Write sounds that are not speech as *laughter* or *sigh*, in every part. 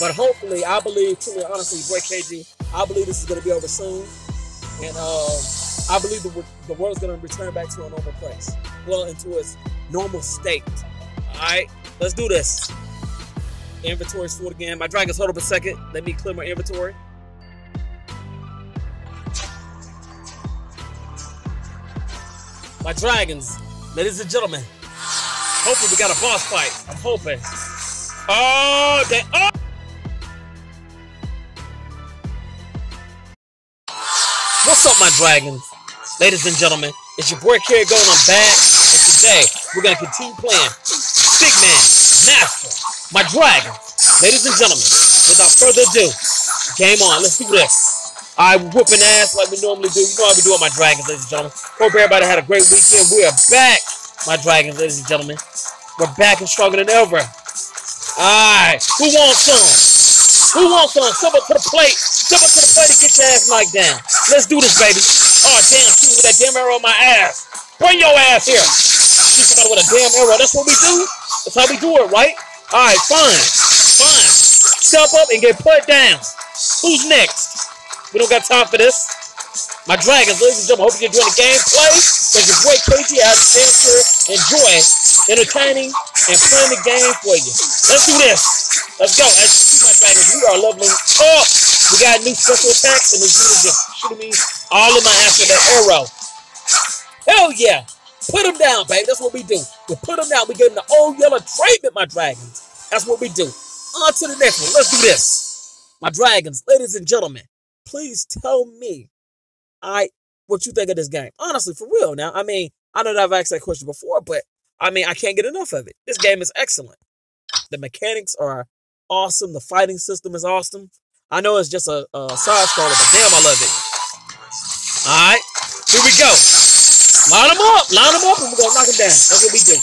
But hopefully, I believe, truly, honestly, boy KG, I believe this is going to be over soon. And um, I believe the, the world's going to return back to a normal place. Well, into its normal state. All right, let's do this. Inventory's full again. My dragons, hold up a second. Let me clear my inventory. My dragons, ladies and gentlemen. Hopefully we got a boss fight. I'm hoping. Oh, they oh! Dragons? Ladies and gentlemen, it's your boy Kerry Golden. I'm back, and today we're gonna continue playing Stickman Master, my dragon. Ladies and gentlemen, without further ado, game on. Let's do this. I right, whooping ass like we normally do. You know how we do with my dragons, ladies and gentlemen. Hope everybody had a great weekend. We are back, my dragons, ladies and gentlemen. We're back and stronger than ever. Alright, who wants some? Who wants some? Step up to the plate. Step up to the plate and get your ass knocked down. Let's do this, baby. Oh, damn, shoot with that damn arrow on my ass. Bring your ass here. Shoot somebody with a damn arrow. That's what we do? That's how we do it, right? Alright, fine. Fine. Step up and get put down. Who's next? We don't got time for this. My dragons, ladies and gentlemen, hope you're enjoying the gameplay. Because your boy KG a chance to enjoy entertaining and playing the game for you. Let's do this. Let's go. As you see, my dragons, we are leveling up. We got new special attacks, and dude is just shooting me all in my ass with that arrow. Hell yeah. Put them down, baby. That's what we do. We put them down. We gave them the old yellow treatment, my dragons. That's what we do. On to the next one. Let's do this. My dragons, ladies and gentlemen, please tell me I what you think of this game. Honestly, for real now. I mean, I know that I've asked that question before, but I mean, I can't get enough of it. This game is excellent. The mechanics are awesome. The fighting system is awesome. I know it's just a, a side scroller, but damn, I love it. All right, here we go. Line them up, line them up, and we're gonna knock them down. That's what we do.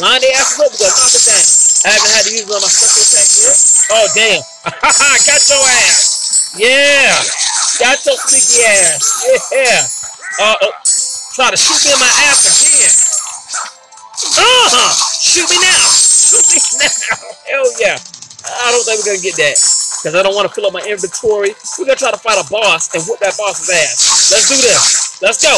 Line their asses up, we're gonna knock them down. I haven't had to use one of my special attacks yet. Oh damn! *laughs* Got your ass. Yeah. Got your sneaky ass. Yeah. Uh oh. Try to shoot me in my ass again. Uh-huh. Shoot me now. Shoot me *laughs* now. Hell yeah. I don't think we're gonna get that. Because I don't want to fill up my inventory. We're gonna try to fight a boss and whoop that boss's ass. Let's do this. Let's go.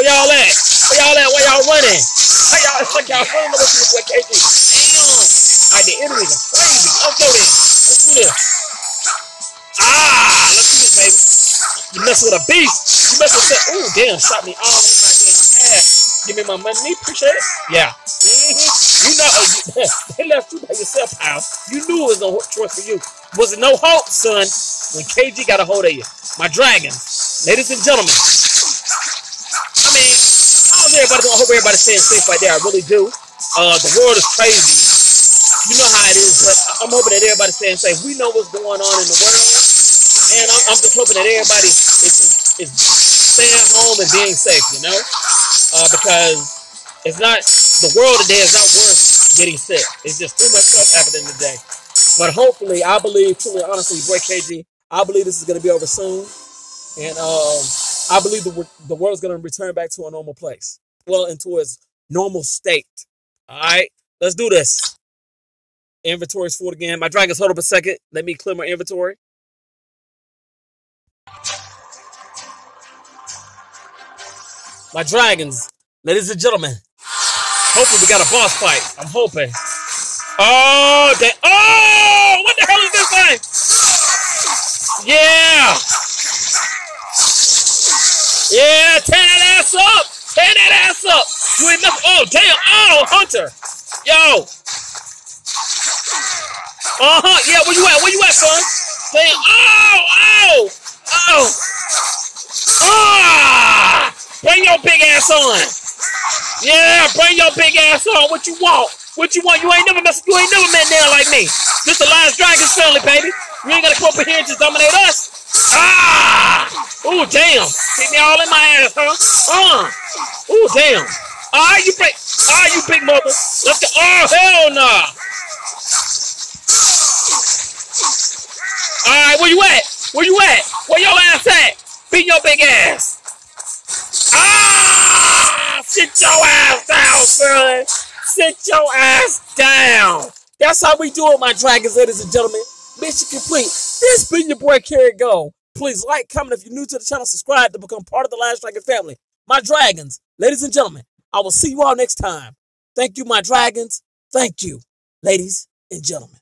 Where y'all at? Where y'all at? Where y'all running? Hey, y'all it's like y'all running over to the KG. Damn. Alright, the enemies are crazy. Let's go then. Let's do this. Ah, You mess with a beast. You mess with that. Ooh, damn, shot me all in my damn ass. Give me my money. Appreciate it. Yeah. Mm-hmm. You know, uh, *laughs* they left you by yourself, pal. You knew it was no choice for you. Was it no hope, son, when KG got a hold of you? My dragons. Ladies and gentlemen. I mean, I hope everybody, I hope everybody's staying safe right there. I really do. Uh, the world is crazy. You know how it is, but I'm hoping that everybody's staying safe. We know what's going on in the world. I'm, just hoping that everybody is, is, staying home and being safe, you know? Uh, because it's not, the world today is not worth getting sick. It's just too much stuff happening today. But hopefully, I believe, truly, honestly, boy KG, I believe this is going to be over soon. And um, I believe the, the world is going to return back to a normal place. Well, into its normal state. All right, let's do this. Inventory's full again. My dragons, hold up a second. Let me clear my inventory. My dragons, ladies and gentlemen. Hopefully we got a boss fight. I'm hoping. Oh, they, oh, what the hell is this thing? Yeah. Yeah, tear that ass up. Tear that ass up. You ain't nothing. Oh, damn. Oh, Hunter. Yo. Uh-huh. Yeah, where you at? Where you at, son? Damn. Oh, oh, oh. Ah. Bring your big ass on. Yeah, bring your big ass on. What you want? What you want? You ain't never mess. You ain't never met down like me. This the last Dragons family, baby. You ain't gotta come up here and just dominate us. Ah! Ooh, damn. Hit me all in my ass, huh? Uh. Ooh, damn. Ah, you big. Ah, you big mother. Let's go. Oh, hell. Nah. All right, where you at? Where you at? Where your ass at? Beat your big ass. Ah! Sit your ass down, son. Sit your ass down. That's how we do it, my dragons, ladies and gentlemen. Mission complete. This been your boy Carry Go. Please like, comment if you're new to the channel, subscribe to become part of the Last Dragon family. My dragons, ladies and gentlemen, I will see you all next time. Thank you, my dragons. Thank you, ladies and gentlemen.